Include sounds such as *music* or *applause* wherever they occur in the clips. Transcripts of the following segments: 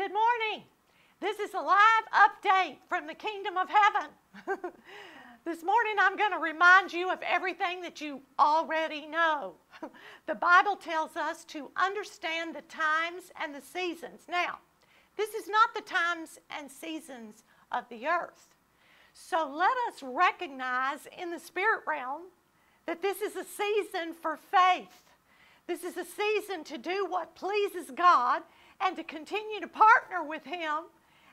Good morning. This is a live update from the kingdom of heaven. *laughs* this morning I'm going to remind you of everything that you already know. *laughs* the Bible tells us to understand the times and the seasons. Now, this is not the times and seasons of the earth. So let us recognize in the spirit realm that this is a season for faith. This is a season to do what pleases God and to continue to partner with Him.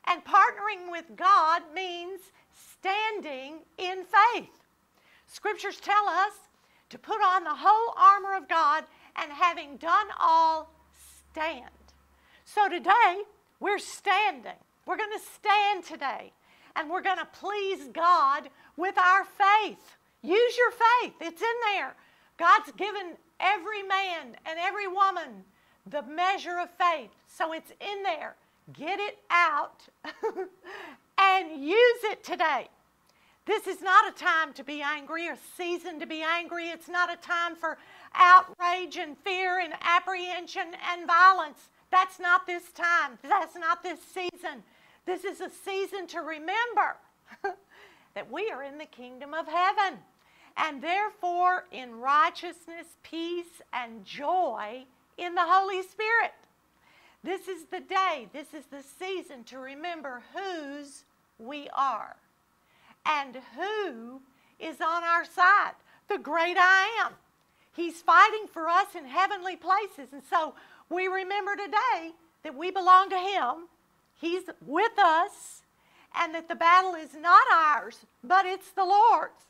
And partnering with God means standing in faith. Scriptures tell us to put on the whole armor of God and having done all, stand. So today, we're standing. We're going to stand today and we're going to please God with our faith. Use your faith, it's in there. God's given every man and every woman the measure of faith. So it's in there. Get it out *laughs* and use it today. This is not a time to be angry or season to be angry. It's not a time for outrage and fear and apprehension and violence. That's not this time. That's not this season. This is a season to remember *laughs* that we are in the kingdom of heaven. And therefore, in righteousness, peace, and joy in the Holy Spirit. This is the day, this is the season to remember whose we are and who is on our side. The great I am. He's fighting for us in heavenly places. And so we remember today that we belong to Him. He's with us, and that the battle is not ours, but it's the Lord's.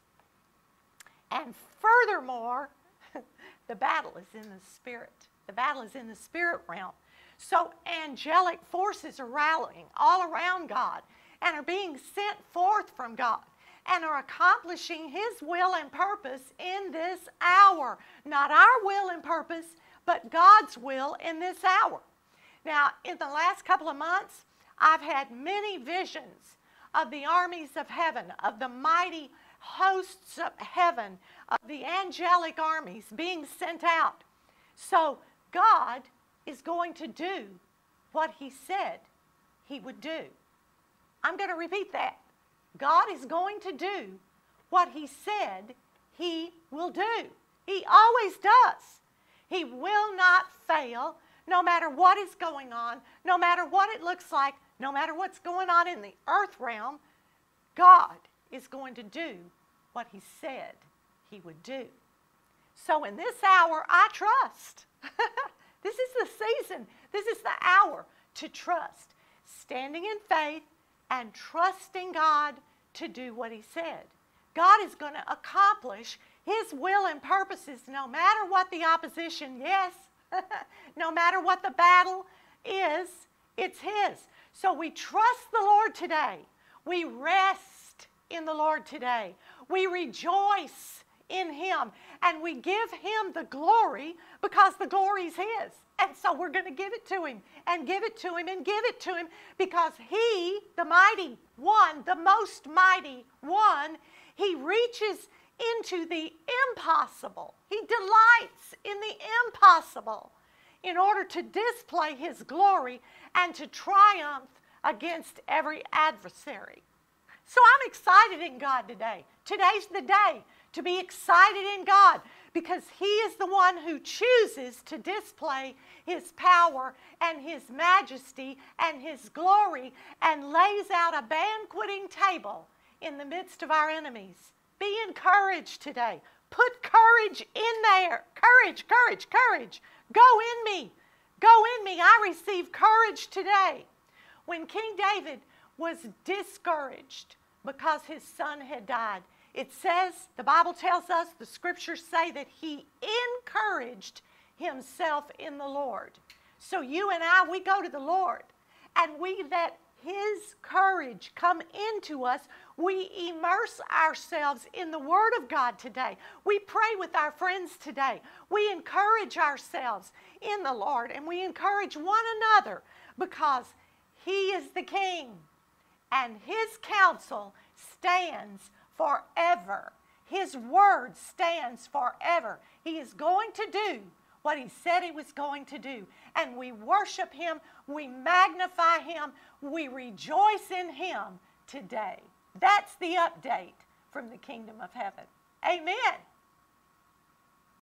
And furthermore, *laughs* the battle is in the Spirit. The battle is in the spirit realm. So angelic forces are rallying all around God and are being sent forth from God and are accomplishing His will and purpose in this hour. Not our will and purpose, but God's will in this hour. Now, in the last couple of months, I've had many visions of the armies of heaven, of the mighty hosts of heaven, of the angelic armies being sent out. So God is going to do what He said He would do. I'm going to repeat that. God is going to do what He said He will do. He always does. He will not fail no matter what is going on, no matter what it looks like, no matter what's going on in the earth realm. God is going to do what He said He would do. So in this hour, I trust. *laughs* this is the season, this is the hour to trust. Standing in faith and trusting God to do what He said. God is going to accomplish His will and purposes no matter what the opposition, yes, *laughs* no matter what the battle is, it's His. So we trust the Lord today. We rest in the Lord today. We rejoice in Him. And we give Him the glory because the glory's His. And so we're going to give it to Him and give it to Him and give it to Him because He, the mighty one, the most mighty one, He reaches into the impossible. He delights in the impossible in order to display His glory and to triumph against every adversary. So I'm excited in God today. Today's the day to be excited in God because He is the one who chooses to display His power and His majesty and His glory and lays out a banqueting table in the midst of our enemies. Be encouraged today. Put courage in there. Courage, courage, courage. Go in me. Go in me. I receive courage today. When King David was discouraged because his son had died, it says, the Bible tells us, the scriptures say that he encouraged himself in the Lord. So you and I, we go to the Lord and we let his courage come into us. We immerse ourselves in the Word of God today. We pray with our friends today. We encourage ourselves in the Lord and we encourage one another because He is the King and His counsel stands forever. His word stands forever. He is going to do what He said He was going to do. And we worship Him, we magnify Him, we rejoice in Him today. That's the update from the kingdom of heaven. Amen.